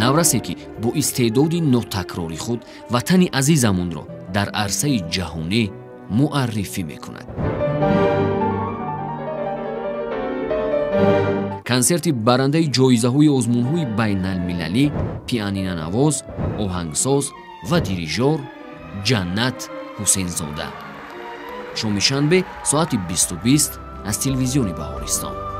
наврасе ки бо истеъдоди нотакрори худ ватани азизамонро дар арсаи ҷаҳонӣ муаррифӣ мекунад. Консерти барандаи ҷоизаҳои озмунҳои байналмилалӣ пианинанавоз оҳангсоз ва дирижёр ҷаннат ҳусейнзода. Шоми шанбе соати 220 аз телевизиони баҳористон.